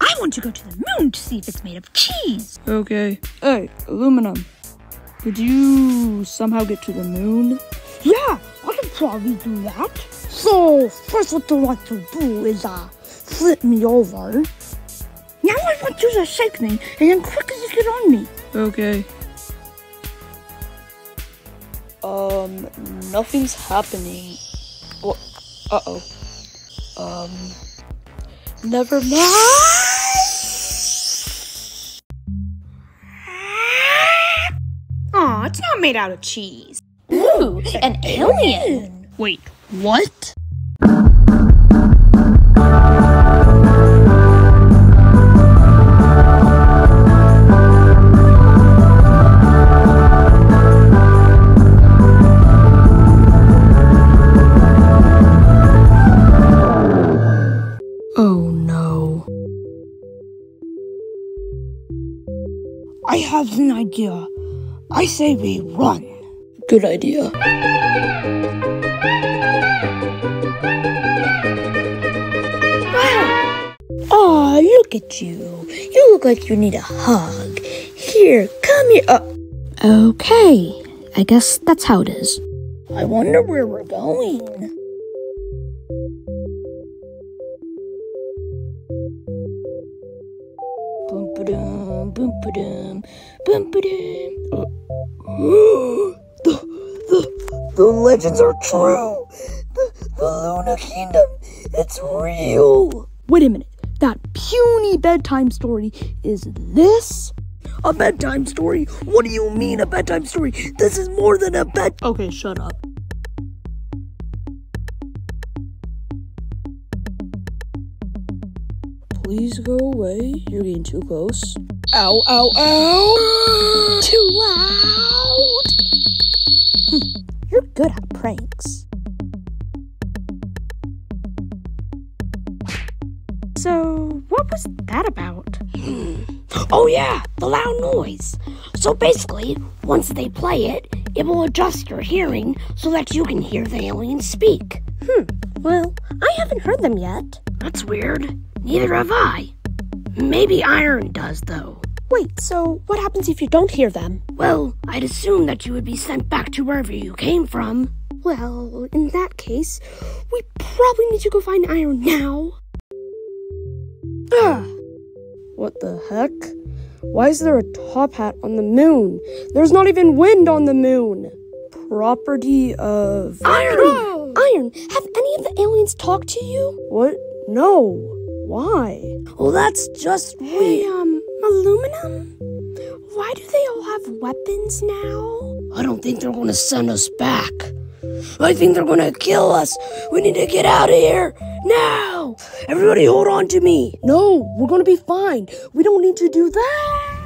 I want to go to the moon to see if it's made of cheese. Okay. Hey, aluminum. Did you somehow get to the moon? Yeah, I can probably do that. So, first what I want to do is, uh, flip me over. Now I want you to shake me, and then quickly get on me. Okay. Um, nothing's happening. What? Uh oh. Um, never mind. Aw, it's not made out of cheese. Ooh, an alien. Wait, what? Oh no. I have an idea. I say we run. Good idea. Aw, look at you. You look like you need a hug. Here, come here. Uh, Okay, I guess that's how it is. I wonder where we're going. Boom ba-dum, boom ba-dum, boom ba-dum. Uh, the, the, the legends are true. The, the Luna Kingdom, it's real. Wait a minute. That puny bedtime story is this? A bedtime story? What do you mean a bedtime story? This is more than a bed. Okay, shut up. Please go away. You're getting too close. Ow, ow, ow! Too loud. Hmm, You're good at pranks. So, what was that about? Oh, yeah, the loud noise. So basically, once they play it, it will adjust your hearing so that you can hear the aliens speak. Hmm, well, I haven't heard them yet. That's weird. Neither have I. Maybe Iron does, though. Wait, so what happens if you don't hear them? Well, I'd assume that you would be sent back to wherever you came from. Well, in that case, we probably need to go find Iron now. Ah! What the heck? Why is there a top hat on the moon? There's not even wind on the moon. Property of. Iron! Iron, have any of the aliens talked to you? What? No. Why? Well, that's just Hey, um, aluminum? Why do they all have weapons now? I don't think they're gonna send us back. I think they're gonna kill us. We need to get out of here now. Everybody, hold on to me. No, we're gonna be fine. We don't need to do that.